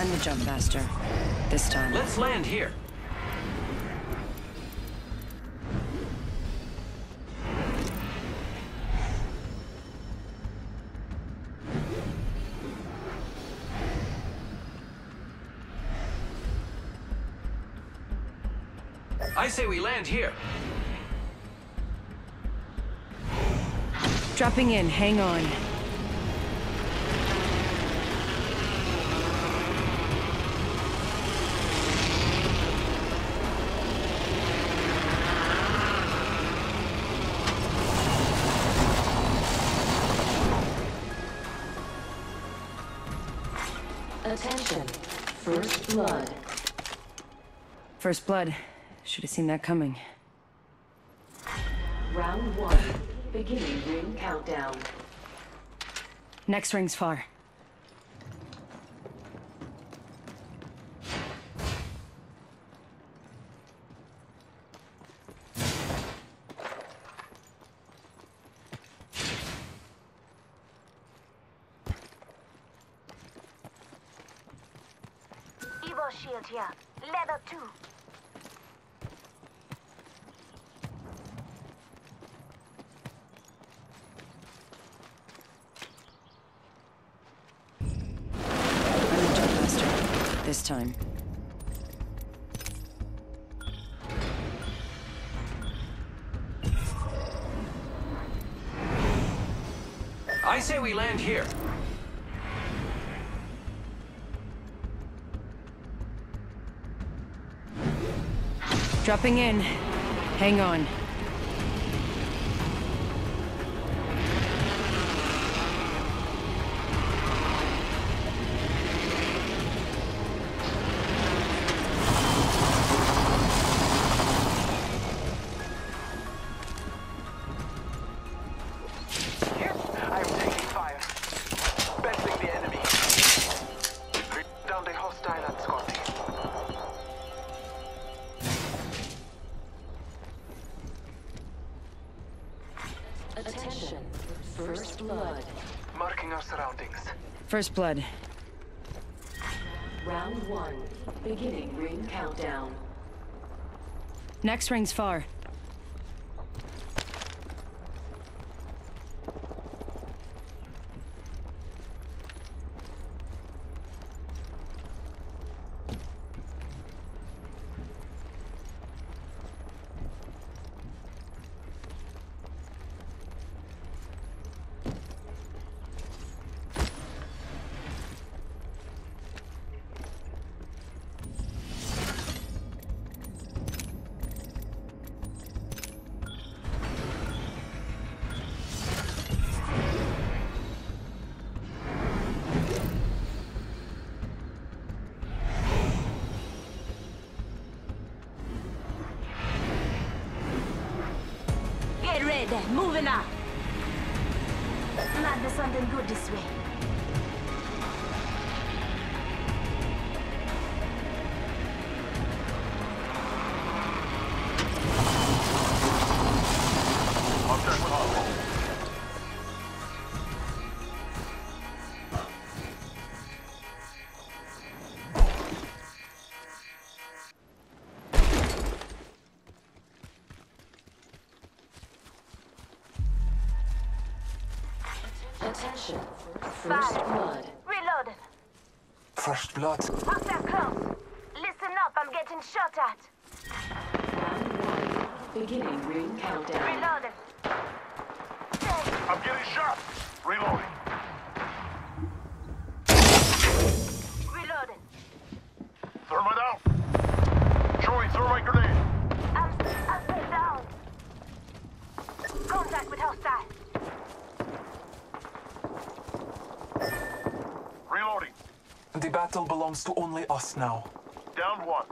I'm the jump master. This time. Let's land here. I say we land here. Dropping in, hang on. Attention. First blood. First blood. Should have seen that coming. Round one. Beginning ring countdown. Next ring's far. Evo shield here. Level 2. I'm the jump master. This time. I say we land here. Dropping in. Hang on. Attention. First blood. Marking our surroundings. First blood. Round one. Beginning ring countdown. Next ring's far. Get. Moving up. Be something good this way. Attention. First blood. Reload. First blood. Hostile close. Listen up. I'm getting shot at. Round one. Beginning ring countdown. Reloaded. I'm getting shot. Reloading. Reloaded. Thermite out. Throwing thermite grenade. Um, I'm, I'm down. Contact with hostile. Reloading. The battle belongs to only us now. Down one.